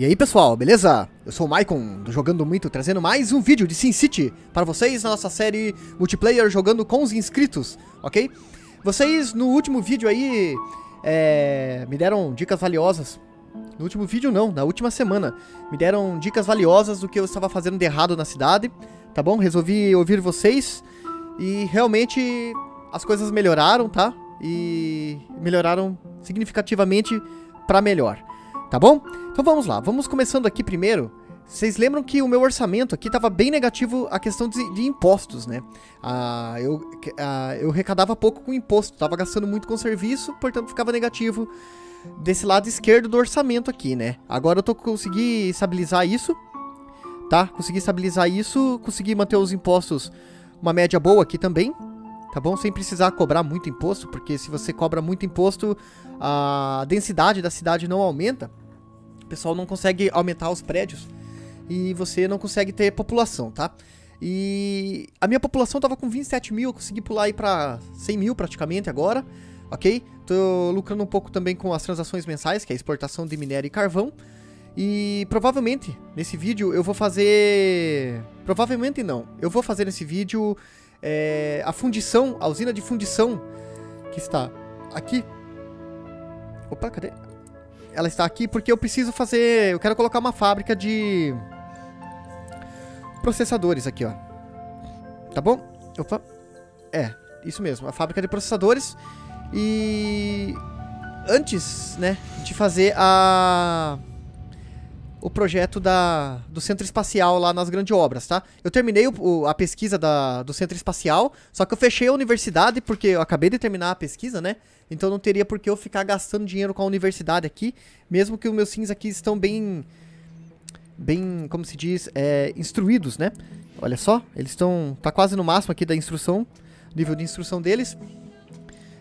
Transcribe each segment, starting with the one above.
E aí pessoal, beleza? Eu sou o Maicon, do Jogando Muito, trazendo mais um vídeo de SimCity para vocês na nossa série multiplayer jogando com os inscritos, ok? Vocês no último vídeo aí é, me deram dicas valiosas. No último vídeo não, na última semana. Me deram dicas valiosas do que eu estava fazendo de errado na cidade, tá bom? Resolvi ouvir vocês e realmente as coisas melhoraram, tá? E melhoraram significativamente para melhor, tá bom? Então vamos lá, vamos começando aqui primeiro. Vocês lembram que o meu orçamento aqui estava bem negativo a questão de, de impostos, né? Ah, eu, ah, eu arrecadava pouco com imposto, estava gastando muito com serviço, portanto ficava negativo desse lado esquerdo do orçamento aqui, né? Agora eu tô consegui estabilizar isso, tá? Consegui estabilizar isso, consegui manter os impostos uma média boa aqui também, tá bom? Sem precisar cobrar muito imposto, porque se você cobra muito imposto, a densidade da cidade não aumenta, pessoal não consegue aumentar os prédios e você não consegue ter população, tá? E a minha população tava com 27 mil, eu consegui pular aí pra 100 mil praticamente agora, ok? Tô lucrando um pouco também com as transações mensais, que é a exportação de minério e carvão. E provavelmente nesse vídeo eu vou fazer. Provavelmente não. Eu vou fazer nesse vídeo é, a fundição, a usina de fundição que está aqui. Opa, cadê? Ela está aqui porque eu preciso fazer. Eu quero colocar uma fábrica de processadores aqui, ó. Tá bom? Opa. É, isso mesmo, a fábrica de processadores. E antes, né, de fazer a o projeto da, do Centro Espacial lá nas grandes obras, tá? Eu terminei o, o, a pesquisa da, do Centro Espacial, só que eu fechei a universidade porque eu acabei de terminar a pesquisa, né? Então não teria por que eu ficar gastando dinheiro com a universidade aqui, mesmo que os meus sims aqui estão bem, bem, como se diz, é, instruídos, né? Olha só, eles estão, tá quase no máximo aqui da instrução, nível de instrução deles.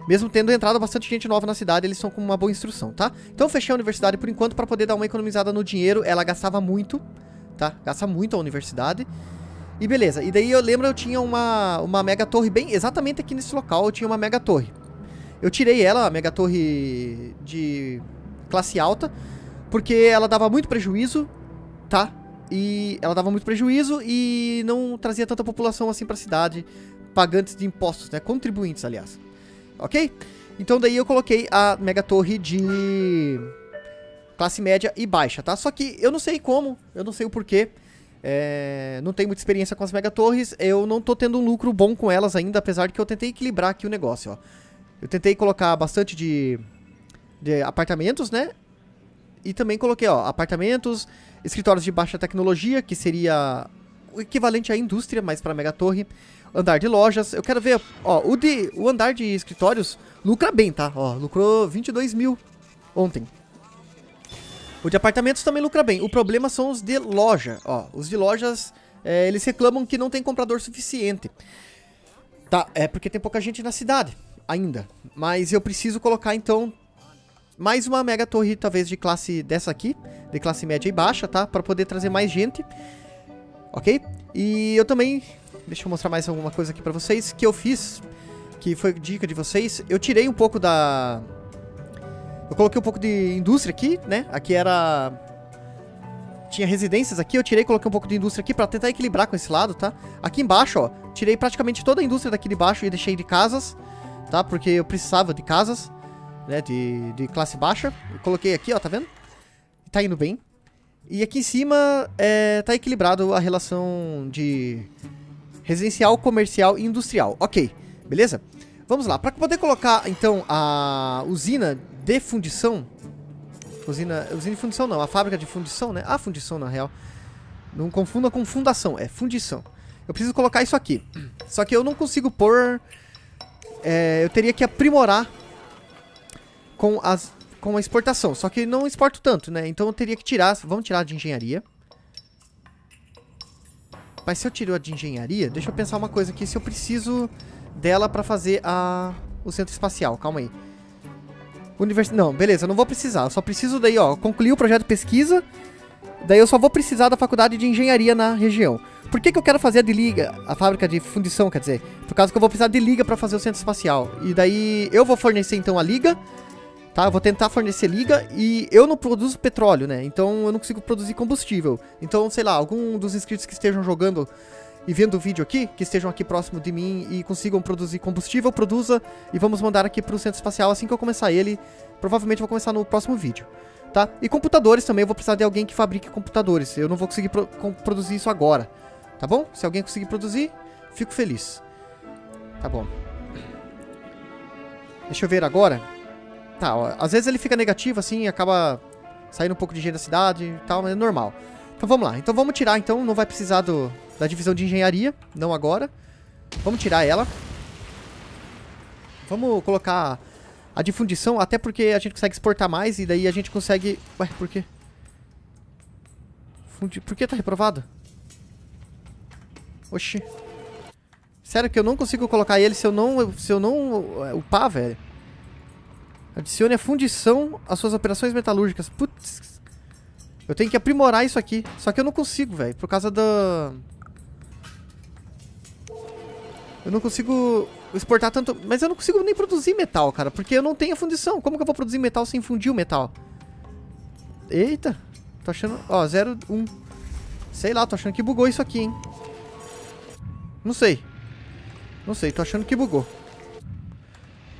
Mesmo tendo entrado bastante gente nova na cidade, eles estão com uma boa instrução, tá? Então eu fechei a universidade por enquanto para poder dar uma economizada no dinheiro. Ela gastava muito, tá? Gasta muito a universidade. E beleza, e daí eu lembro eu tinha uma, uma mega torre bem exatamente aqui nesse local, eu tinha uma mega torre. Eu tirei ela, a mega torre de classe alta, porque ela dava muito prejuízo, tá? E ela dava muito prejuízo e não trazia tanta população assim pra cidade, pagantes de impostos, né? Contribuintes, aliás ok? Então daí eu coloquei a mega torre de classe média e baixa, tá? Só que eu não sei como, eu não sei o porquê. É, não tenho muita experiência com as mega torres, eu não tô tendo um lucro bom com elas ainda, apesar de que eu tentei equilibrar aqui o negócio, ó. Eu tentei colocar bastante de, de apartamentos, né? E também coloquei, ó, apartamentos, escritórios de baixa tecnologia, que seria o equivalente à indústria, mas para mega torre andar de lojas. Eu quero ver, ó, o, de, o andar de escritórios lucra bem, tá? Ó, lucrou 22 mil ontem. O de apartamentos também lucra bem. O problema são os de loja, ó. Os de lojas, é, eles reclamam que não tem comprador suficiente. Tá, é porque tem pouca gente na cidade ainda. Mas eu preciso colocar, então, mais uma mega torre, talvez de classe dessa aqui, de classe média e baixa, tá? Pra poder trazer mais gente. Ok? E eu também Deixa eu mostrar mais alguma coisa aqui pra vocês que eu fiz, que foi dica de vocês. Eu tirei um pouco da... Eu coloquei um pouco de indústria aqui, né? Aqui era... Tinha residências aqui, eu tirei coloquei um pouco de indústria aqui pra tentar equilibrar com esse lado, tá? Aqui embaixo, ó, tirei praticamente toda a indústria daqui de baixo e deixei de casas, tá? Porque eu precisava de casas, né? De, de classe baixa. Eu coloquei aqui, ó, tá vendo? Tá indo bem. E aqui em cima é, tá equilibrado a relação de Residencial, comercial e industrial. Ok, beleza? Vamos lá. Para poder colocar, então, a usina de fundição... Usina, usina de fundição não, a fábrica de fundição, né? A fundição, na real. Não confunda com fundação, é fundição. Eu preciso colocar isso aqui. Só que eu não consigo pôr... É, eu teria que aprimorar com, as, com a exportação. Só que não exporto tanto, né? Então eu teria que tirar... Vamos tirar de engenharia. Mas se eu tiro a de engenharia, deixa eu pensar uma coisa aqui. Se eu preciso dela pra fazer a... o centro espacial, calma aí. Univers... Não, beleza, eu não vou precisar. Eu só preciso daí, ó, concluir o projeto de pesquisa. Daí eu só vou precisar da faculdade de engenharia na região. Por que, que eu quero fazer a de liga, a fábrica de fundição, quer dizer? Por causa que eu vou precisar de liga pra fazer o centro espacial. E daí eu vou fornecer então a liga, Tá, eu vou tentar fornecer liga e eu não produzo petróleo, né? Então eu não consigo produzir combustível. Então, sei lá, algum dos inscritos que estejam jogando e vendo o vídeo aqui, que estejam aqui próximo de mim e consigam produzir combustível, produza e vamos mandar aqui pro centro espacial assim que eu começar ele. Provavelmente vou começar no próximo vídeo, tá? E computadores também, eu vou precisar de alguém que fabrique computadores. Eu não vou conseguir pro produzir isso agora, tá bom? Se alguém conseguir produzir, fico feliz. Tá bom. Deixa eu ver agora. Tá, ó, às vezes ele fica negativo assim, acaba saindo um pouco de gente da cidade e tal, mas é normal. Então vamos lá. Então vamos tirar, então, não vai precisar do, da divisão de engenharia, não agora. Vamos tirar ela. Vamos colocar a de fundição, até porque a gente consegue exportar mais e daí a gente consegue... Ué, por quê? Fundi... Por que tá reprovado? Oxi. Sério que eu não consigo colocar ele se eu não, se eu não é, upar, velho? Adicione a fundição às suas operações metalúrgicas. Putz. Eu tenho que aprimorar isso aqui. Só que eu não consigo, velho. Por causa da... Eu não consigo exportar tanto... Mas eu não consigo nem produzir metal, cara. Porque eu não tenho a fundição. Como que eu vou produzir metal sem fundir o metal? Eita. Tô achando... Ó, 0, 1. Um. Sei lá, tô achando que bugou isso aqui, hein. Não sei. Não sei, tô achando que bugou.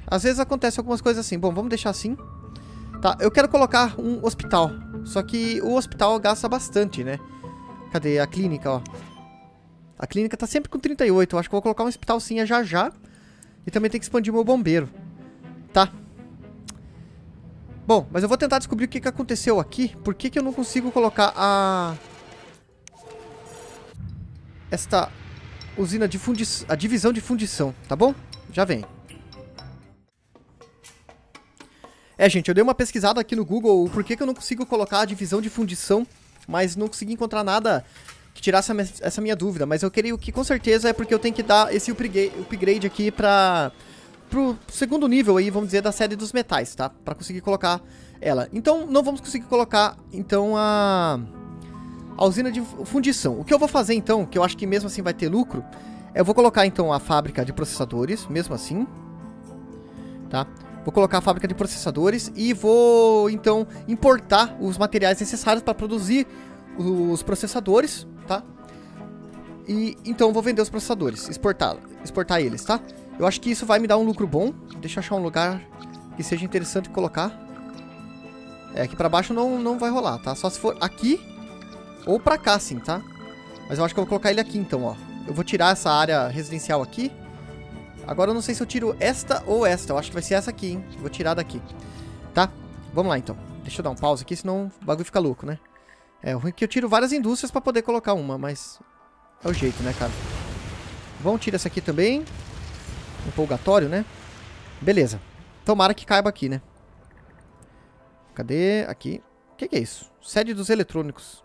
Às vezes acontece algumas coisas assim. Bom, vamos deixar assim. Tá, eu quero colocar um hospital. Só que o hospital gasta bastante, né? Cadê a clínica, ó? A clínica tá sempre com 38. Eu acho que vou colocar um hospital sim já já. E também tem que expandir meu bombeiro. Tá. Bom, mas eu vou tentar descobrir o que, que aconteceu aqui. Por que, que eu não consigo colocar a... Esta usina de fundição... A divisão de fundição, tá bom? Já vem. É, gente, eu dei uma pesquisada aqui no Google o porquê que eu não consigo colocar a divisão de fundição, mas não consegui encontrar nada que tirasse essa minha dúvida. Mas eu creio que com certeza é porque eu tenho que dar esse upgrade aqui pra... Pro segundo nível aí, vamos dizer, da série dos metais, tá? Pra conseguir colocar ela. Então, não vamos conseguir colocar, então, a... A usina de fundição. O que eu vou fazer, então, que eu acho que mesmo assim vai ter lucro, eu vou colocar, então, a fábrica de processadores, mesmo assim. Tá? Vou colocar a fábrica de processadores e vou, então, importar os materiais necessários para produzir os processadores, tá? E, então, vou vender os processadores, exportar, exportar eles, tá? Eu acho que isso vai me dar um lucro bom. Deixa eu achar um lugar que seja interessante colocar. É, aqui pra baixo não, não vai rolar, tá? Só se for aqui ou pra cá, sim, tá? Mas eu acho que eu vou colocar ele aqui, então, ó. Eu vou tirar essa área residencial aqui. Agora eu não sei se eu tiro esta ou esta. Eu acho que vai ser essa aqui, hein? Vou tirar daqui. Tá? Vamos lá, então. Deixa eu dar um pause aqui, senão o bagulho fica louco, né? É, o ruim é que eu tiro várias indústrias pra poder colocar uma, mas... É o jeito, né, cara? Vamos tirar essa aqui também. Empolgatório, né? Beleza. Tomara que caiba aqui, né? Cadê? Aqui. O que, que é isso? Sede dos eletrônicos.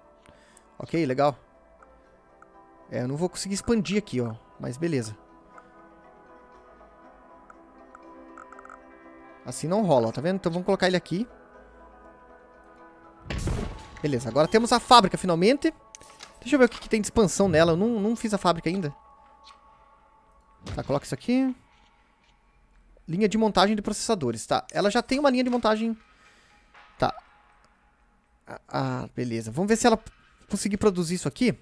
Ok, legal. É, eu não vou conseguir expandir aqui, ó. Mas beleza. Assim não rola, tá vendo? Então vamos colocar ele aqui. Beleza, agora temos a fábrica finalmente. Deixa eu ver o que, que tem de expansão nela. Eu não, não fiz a fábrica ainda. Tá, coloca isso aqui. Linha de montagem de processadores, tá. Ela já tem uma linha de montagem... Tá. Ah, ah beleza. Vamos ver se ela conseguir produzir isso aqui.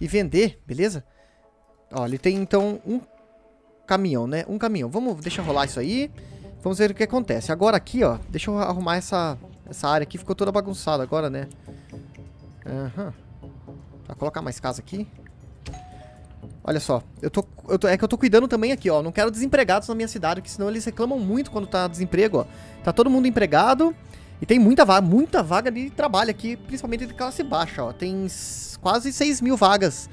E vender, beleza? Ó, ele tem então um caminhão, né? Um caminhão. Vamos deixar rolar isso aí. Vamos ver o que acontece. Agora aqui, ó, deixa eu arrumar essa, essa área aqui. Ficou toda bagunçada agora, né? Aham. Uhum. Colocar mais casa aqui. Olha só, eu tô, eu tô, é que eu tô cuidando também aqui, ó. Não quero desempregados na minha cidade, porque senão eles reclamam muito quando tá desemprego, ó. Tá todo mundo empregado e tem muita vaga, muita vaga de trabalho aqui, principalmente de classe baixa, ó. Tem quase 6 mil vagas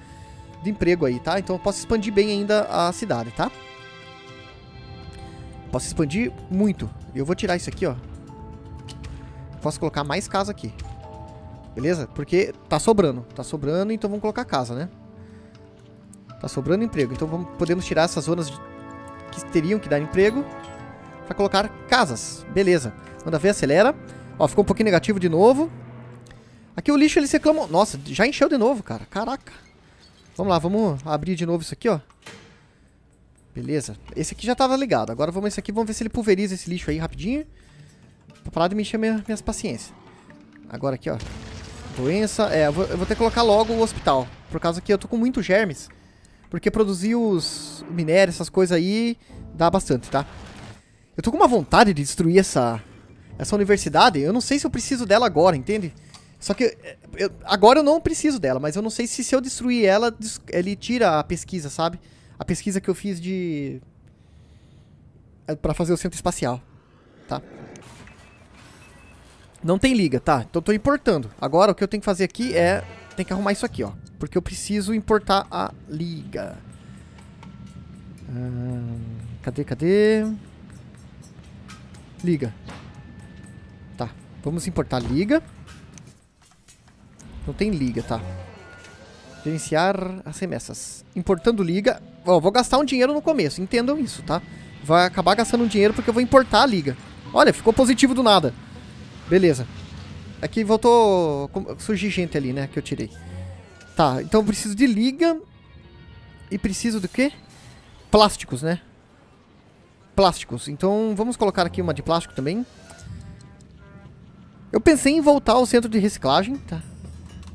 de emprego aí, tá? Então eu posso expandir bem ainda a cidade, tá? Posso expandir muito. Eu vou tirar isso aqui, ó. Posso colocar mais casa aqui. Beleza? Porque tá sobrando. Tá sobrando, então vamos colocar casa, né? Tá sobrando emprego. Então vamos, podemos tirar essas zonas que teriam que dar emprego para colocar casas. Beleza. Manda ver, acelera. Ó, ficou um pouquinho negativo de novo. Aqui o lixo, eles reclamam... Nossa, já encheu de novo, cara. Caraca. Vamos lá, vamos abrir de novo isso aqui, ó. Beleza. Esse aqui já tava ligado. Agora vamos esse aqui, vamos ver se ele pulveriza esse lixo aí rapidinho. Pra parar de me encher minha, minhas paciências. Agora aqui, ó. Doença. É, eu vou, eu vou ter que colocar logo o hospital. Por causa que eu tô com muito germes. Porque produzir os minérios, essas coisas aí, dá bastante, tá? Eu tô com uma vontade de destruir essa, essa universidade. Eu não sei se eu preciso dela agora, entende? Só que eu, agora eu não preciso dela, mas eu não sei se se eu destruir ela, ele tira a pesquisa, sabe? A pesquisa que eu fiz de... É pra fazer o centro espacial, tá? Não tem liga, tá? Então tô importando. Agora o que eu tenho que fazer aqui é... Tem que arrumar isso aqui, ó. Porque eu preciso importar a liga. Hum, cadê, cadê? Liga. Tá, vamos importar liga. Não tem liga, tá. Gerenciar as remessas. Importando liga. Ó, vou gastar um dinheiro no começo, entendam isso, tá? Vai acabar gastando um dinheiro porque eu vou importar a liga. Olha, ficou positivo do nada. Beleza. Aqui voltou... Surgir gente ali, né, que eu tirei. Tá, então eu preciso de liga. E preciso do quê? Plásticos, né? Plásticos. Então vamos colocar aqui uma de plástico também. Eu pensei em voltar ao centro de reciclagem, tá?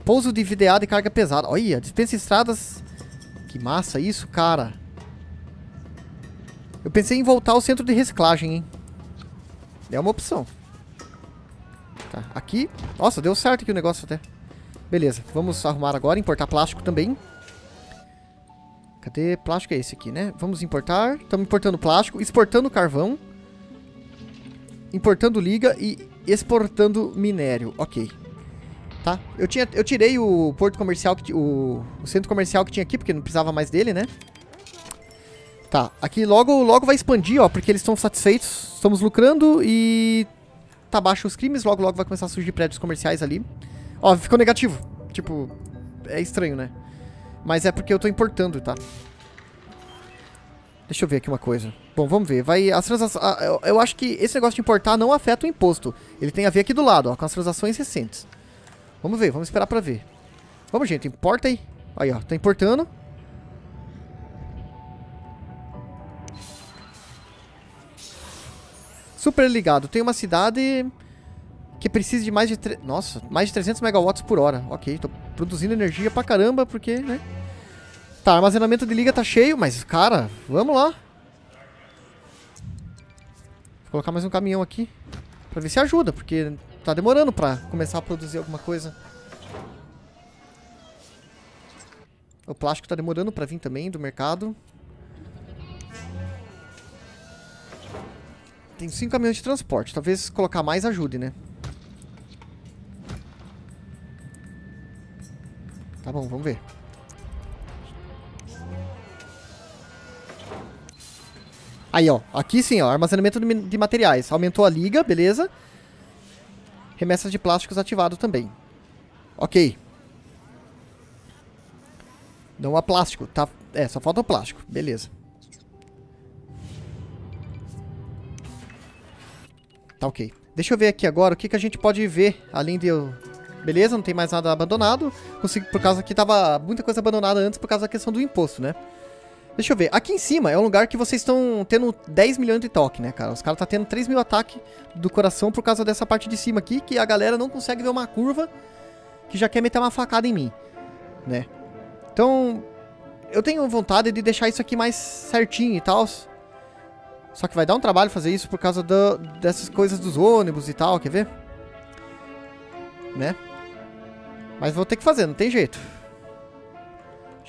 Pouso de VDA de carga pesada. Olha, dispensa estradas. Que massa isso, cara. Eu pensei em voltar ao centro de reciclagem, hein? É uma opção. Tá, aqui. Nossa, deu certo aqui o negócio até. Beleza, vamos arrumar agora, importar plástico também. Cadê? Plástico é esse aqui, né? Vamos importar. Estamos importando plástico, exportando carvão. Importando liga e exportando minério. Ok tá? Eu, tinha, eu tirei o porto comercial, que, o, o centro comercial que tinha aqui, porque não precisava mais dele, né? Tá, aqui logo, logo vai expandir, ó, porque eles estão satisfeitos, estamos lucrando e tá baixo os crimes, logo logo vai começar a surgir prédios comerciais ali. Ó, ficou negativo, tipo, é estranho, né? Mas é porque eu tô importando, tá? Deixa eu ver aqui uma coisa. Bom, vamos ver. Vai as transações. Eu, eu acho que esse negócio de importar não afeta o imposto. Ele tem a ver aqui do lado, ó, com as transações recentes. Vamos ver, vamos esperar pra ver. Vamos, gente, importa aí. Aí, ó, tá importando. Super ligado. Tem uma cidade que precisa de mais de... Tre... Nossa, mais de 300 megawatts por hora. Ok, tô produzindo energia pra caramba, porque, né? Tá, armazenamento de liga tá cheio, mas, cara, vamos lá. Vou colocar mais um caminhão aqui. Pra ver se ajuda, porque Tá demorando pra começar a produzir alguma coisa. O plástico tá demorando pra vir também do mercado. Tem cinco caminhões de transporte. Talvez colocar mais ajude, né? Tá bom, vamos ver. Aí, ó. Aqui sim, ó. Armazenamento de materiais. Aumentou a liga, beleza. Remessas de plásticos ativado também. Ok. Não há plástico. Tá, é, só falta o plástico. Beleza. Tá ok. Deixa eu ver aqui agora o que, que a gente pode ver, além de eu... Beleza, não tem mais nada abandonado. Consegui, por causa que tava muita coisa abandonada antes por causa da questão do imposto, né? Deixa eu ver. Aqui em cima é um lugar que vocês estão tendo 10 milhões de toque, né, cara? Os caras tá tendo 3 mil ataques do coração por causa dessa parte de cima aqui, que a galera não consegue ver uma curva que já quer meter uma facada em mim, né? Então, eu tenho vontade de deixar isso aqui mais certinho e tal. Só que vai dar um trabalho fazer isso por causa do, dessas coisas dos ônibus e tal, quer ver? Né? Mas vou ter que fazer, não tem jeito.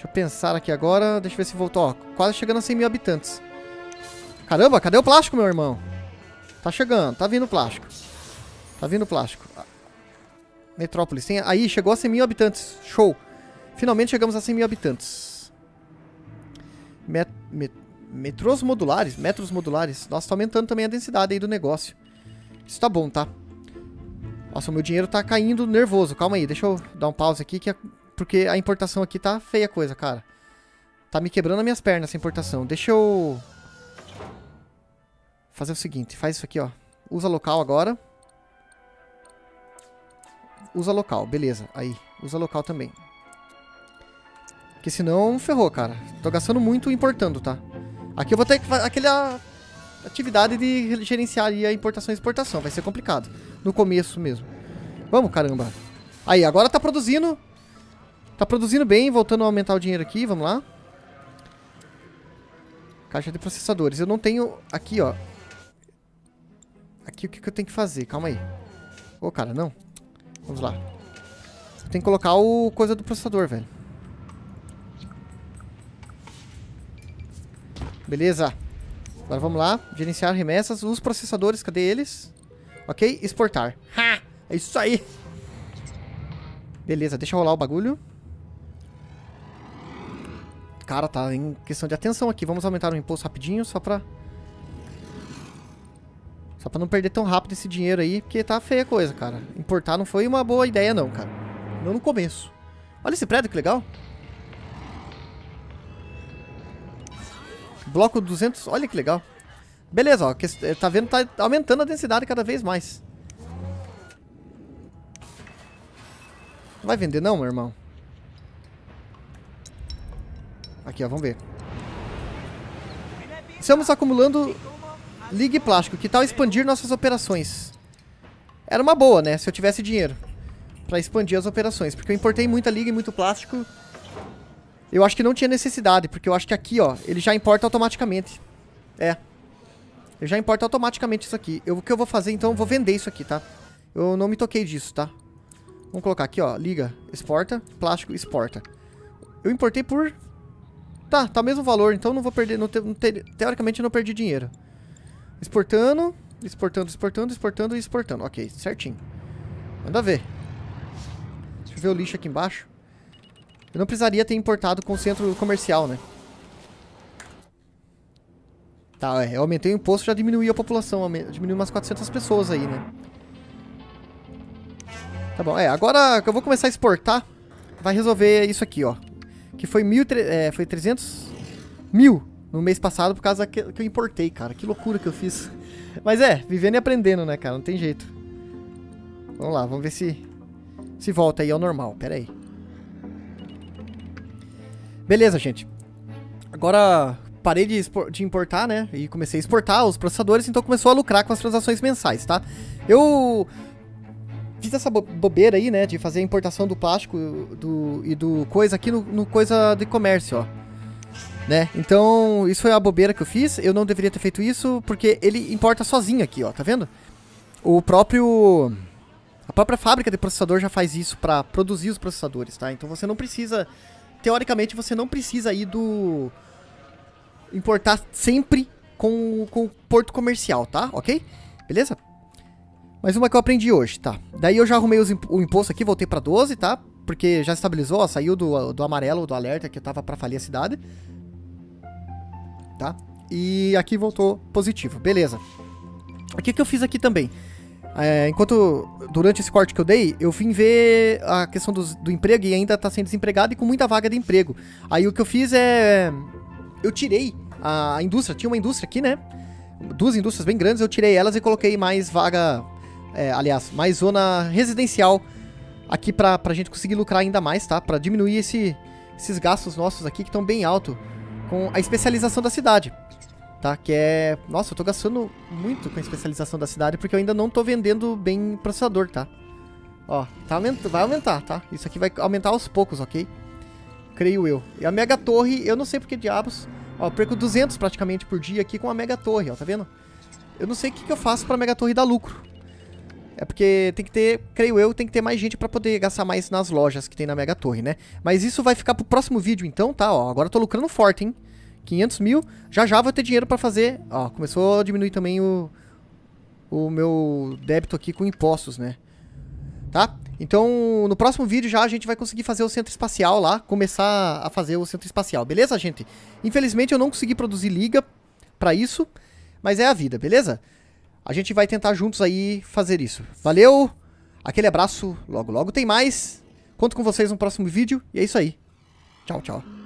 Deixa eu pensar aqui agora. Deixa eu ver se voltou. Ó, quase chegando a 100 mil habitantes. Caramba, cadê o plástico, meu irmão? Tá chegando, tá vindo plástico. Tá vindo plástico. Metrópolis. Tem... Aí, chegou a 100 mil habitantes. Show. Finalmente chegamos a 100 mil habitantes. Met... Met... Metrôs modulares. Metros modulares. Nossa, tá aumentando também a densidade aí do negócio. Isso tá bom, tá? Nossa, o meu dinheiro tá caindo nervoso. Calma aí, deixa eu dar um pause aqui que porque a importação aqui tá feia coisa, cara. Tá me quebrando as minhas pernas essa importação. Deixa eu... Fazer o seguinte, faz isso aqui, ó. Usa local agora. Usa local, beleza. Aí, usa local também. Porque senão ferrou, cara. Tô gastando muito importando, tá? Aqui eu vou ter que... Aquele... atividade de gerenciar a importação e exportação. Vai ser complicado. No começo mesmo. Vamos, caramba. Aí, agora tá produzindo. Tá produzindo bem, voltando a aumentar o dinheiro aqui, vamos lá. Caixa de processadores. Eu não tenho... Aqui, ó. Aqui o que, que eu tenho que fazer? Calma aí. Ô, cara, não. Vamos lá. Eu tenho que colocar o coisa do processador, velho. Beleza. Agora vamos lá. Gerenciar remessas. Os processadores, cadê eles? Ok, exportar. Ha! É isso aí. Beleza, deixa rolar o bagulho. Cara, tá em questão de atenção aqui. Vamos aumentar o imposto rapidinho, só pra... Só pra não perder tão rápido esse dinheiro aí, porque tá feia a coisa, cara. Importar não foi uma boa ideia não, cara. Não no começo. Olha esse prédio, que legal. Bloco 200, olha que legal. Beleza, ó, tá vendo, tá aumentando a densidade cada vez mais. Não vai vender não, meu irmão? Aqui, ó, vamos ver. Estamos acumulando ligue plástico. Que tal expandir nossas operações? Era uma boa, né? Se eu tivesse dinheiro pra expandir as operações. Porque eu importei muita liga e muito plástico. Eu acho que não tinha necessidade. Porque eu acho que aqui, ó, ele já importa automaticamente. É. Ele já importa automaticamente isso aqui. Eu, o que eu vou fazer, então, eu vou vender isso aqui, tá? Eu não me toquei disso, tá? Vamos colocar aqui, ó. Liga, exporta, plástico, exporta. Eu importei por... Tá, tá o mesmo valor, então não vou perder... Não te, não te, teoricamente, não perdi dinheiro. Exportando, exportando, exportando, exportando e exportando. Ok, certinho. Manda ver. Deixa eu ver o lixo aqui embaixo. Eu não precisaria ter importado com o centro comercial, né? Tá, é, eu aumentei o imposto, já diminuiu a população. Diminuiu umas 400 pessoas aí, né? Tá bom, é, agora eu vou começar a exportar, vai resolver isso aqui, ó. Que foi, mil, é, foi 300 mil no mês passado por causa que, que eu importei, cara. Que loucura que eu fiz. Mas é, vivendo e aprendendo, né, cara? Não tem jeito. Vamos lá, vamos ver se se volta aí ao normal. Pera aí. Beleza, gente. Agora parei de, de, importar, né? E comecei a exportar os processadores, então começou a lucrar com as transações mensais, tá? Eu fiz essa bobeira aí, né, de fazer a importação do plástico do, e do coisa aqui no, no coisa de comércio, ó. Né? Então, isso foi a bobeira que eu fiz. Eu não deveria ter feito isso, porque ele importa sozinho aqui, ó. Tá vendo? O próprio... A própria fábrica de processador já faz isso para produzir os processadores, tá? Então você não precisa... Teoricamente, você não precisa ir do... Importar sempre com, com o porto comercial, tá? Ok? Beleza? Mais uma que eu aprendi hoje, tá? Daí eu já arrumei o imposto aqui, voltei pra 12, tá? Porque já estabilizou, ó, saiu do, do amarelo, do alerta que tava pra falir a cidade. Tá? E aqui voltou positivo, beleza. O que, que eu fiz aqui também? É, enquanto, durante esse corte que eu dei, eu vim ver a questão do, do emprego e ainda tá sendo desempregado e com muita vaga de emprego. Aí o que eu fiz é... Eu tirei a indústria, tinha uma indústria aqui, né? Duas indústrias bem grandes, eu tirei elas e coloquei mais vaga é, aliás, mais zona residencial aqui pra, pra gente conseguir lucrar ainda mais, tá? Pra diminuir esse, esses gastos nossos aqui que estão bem alto com a especialização da cidade, tá? Que é... Nossa, eu tô gastando muito com a especialização da cidade porque eu ainda não tô vendendo bem processador, tá? Ó, tá aumenta, vai aumentar, tá? Isso aqui vai aumentar aos poucos, ok? Creio eu. E a mega torre, eu não sei porque diabos... Ó, perco 200 praticamente por dia aqui com a mega torre, ó, tá vendo? Eu não sei o que, que eu faço pra mega torre dar lucro. É porque tem que ter, creio eu, tem que ter mais gente pra poder gastar mais nas lojas que tem na Mega Torre, né? Mas isso vai ficar pro próximo vídeo então, tá? Ó, agora eu tô lucrando forte, hein? 500 mil, já já vou ter dinheiro pra fazer... Ó, começou a diminuir também o, o meu débito aqui com impostos, né? Tá? Então, no próximo vídeo já a gente vai conseguir fazer o centro espacial lá, começar a fazer o centro espacial, beleza, gente? Infelizmente eu não consegui produzir liga pra isso, mas é a vida, beleza? A gente vai tentar juntos aí fazer isso. Valeu, aquele abraço, logo logo tem mais. Conto com vocês no próximo vídeo e é isso aí. Tchau, tchau.